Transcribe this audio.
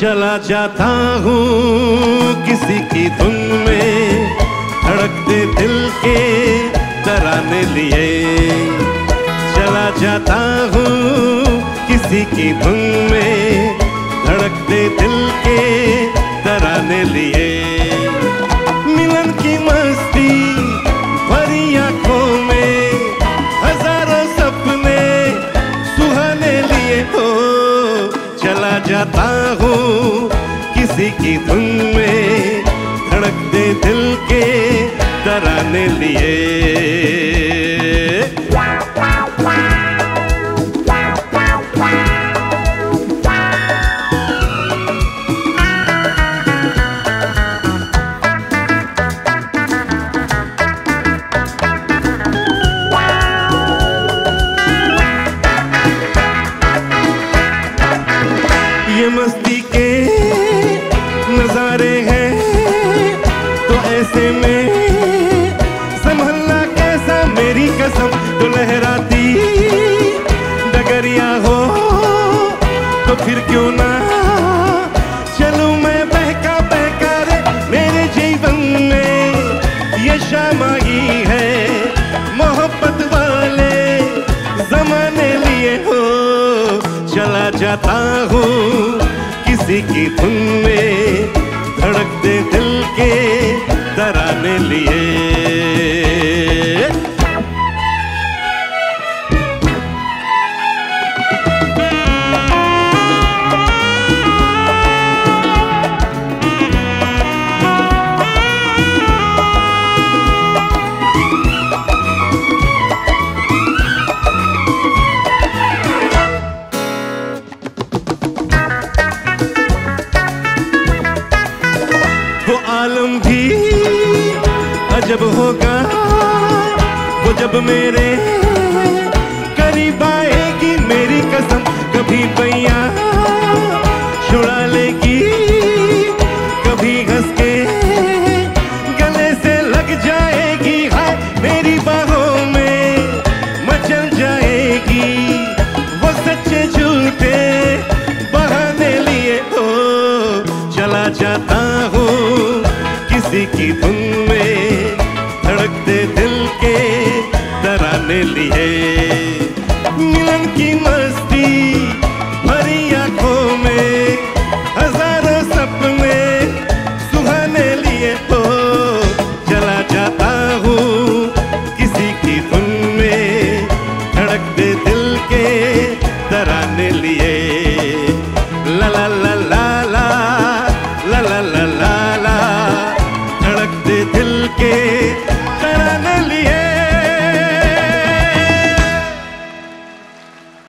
चला जाता हूँ किसी की धुन में, धड़कते दिल के तराने लिए। चला जाता हूँ किसी की धुन में, धड़कते दिल के तराने लिए। मिलन की मस्ती भरी आँखों में, हज़ारों सपने सुहाने लिए हो। चला जाता हूँ की धुन में धड़कते दिल के तराने लिए। मेरी कसम तो लहराती डगरिया हो तो फिर क्यों ना चलूँ मैं बहका बहका रे मेरे जीवन में? ये शाम आई है मोहब्बत वाले जमाने लिए हो, चला जाता हूँ किसी की धुन में। जब होगा, वो जब मेरे करीब आएगी, मेरी कसम कभी पैया छुड़ा लेगी, कभी हंस के गले से लग जाएगी, हाय, मेरी बाहों में मचल जाएगी, वो सच्चे झूठे बहाने लिए हो चला जाता हूँ किसी की धुन लिए। मिलन की मस्ती